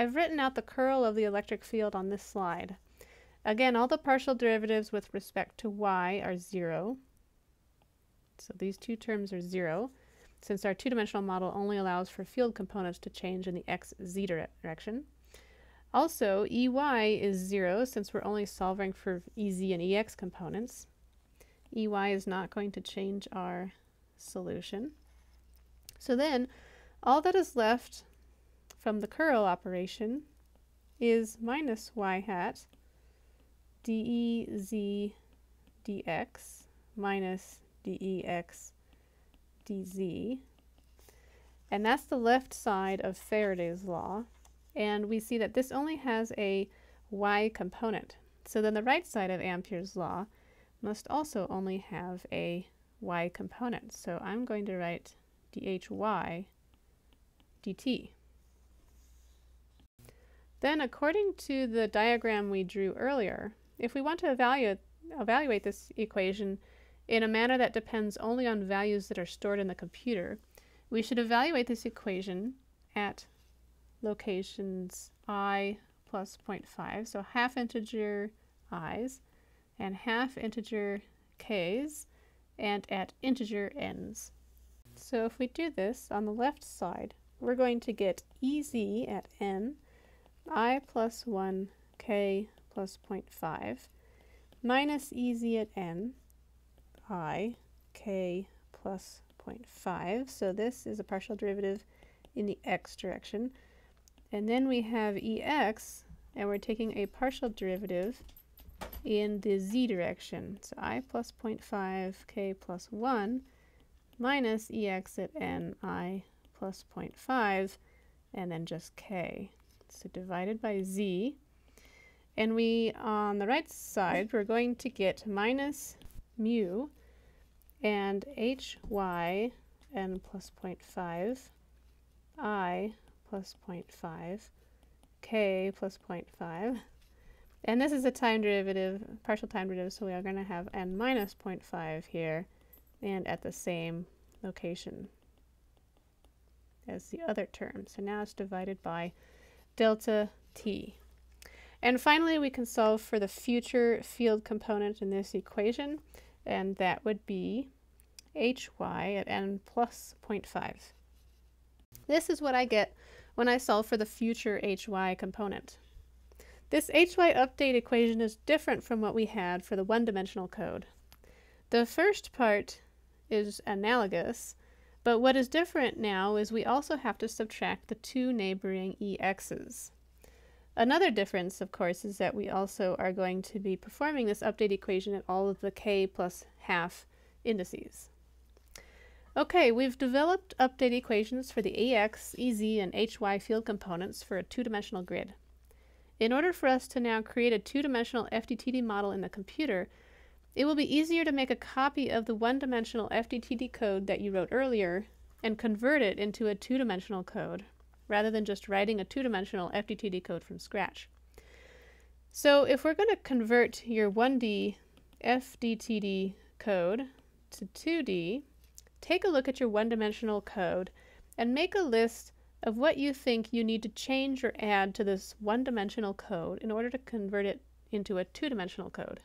I've written out the curl of the electric field on this slide. Again, all the partial derivatives with respect to y are 0. So these two terms are 0, since our two-dimensional model only allows for field components to change in the x-z direction. Also, ey is 0 since we're only solving for ez and ex components. ey is not going to change our solution. So then, all that is left from the curl operation is minus y hat dez dx minus dex dz. And that's the left side of Faraday's law. And we see that this only has a y component. So then the right side of Ampere's law must also only have a y component. So I'm going to write dhy dt. Then according to the diagram we drew earlier, if we want to evaluate, evaluate this equation in a manner that depends only on values that are stored in the computer, we should evaluate this equation at locations i plus 0.5, so half integer i's and half integer k's, and at integer n's. So if we do this on the left side, we're going to get ez at n, i plus 1, k plus 0.5, minus ez at n, i, k plus 0.5. So this is a partial derivative in the x direction. And then we have ex, and we're taking a partial derivative in the z direction. So i plus 0.5, k plus 1, minus ex at n, i plus 0.5, and then just k. So divided by z. And we, on the right side, we're going to get minus mu and hy n plus 0.5, i plus 0.5, k plus 0.5. And this is a time derivative, partial time derivative, so we are going to have n minus 0.5 here and at the same location as the other term. So now it's divided by delta t. And finally, we can solve for the future field component in this equation, and that would be hy at n plus 0.5. This is what I get when I solve for the future hy component. This hy update equation is different from what we had for the one-dimensional code. The first part is analogous, but what is different now is we also have to subtract the two neighboring ex's. Another difference, of course, is that we also are going to be performing this update equation at all of the k plus half indices. Okay, we've developed update equations for the EX, EZ, and HY field components for a two-dimensional grid. In order for us to now create a two-dimensional FDTD model in the computer, it will be easier to make a copy of the one-dimensional FDTD code that you wrote earlier and convert it into a two-dimensional code, rather than just writing a two-dimensional FDTD code from scratch. So if we're going to convert your 1D FDTD code to 2D, take a look at your one-dimensional code and make a list of what you think you need to change or add to this one-dimensional code in order to convert it into a two-dimensional code.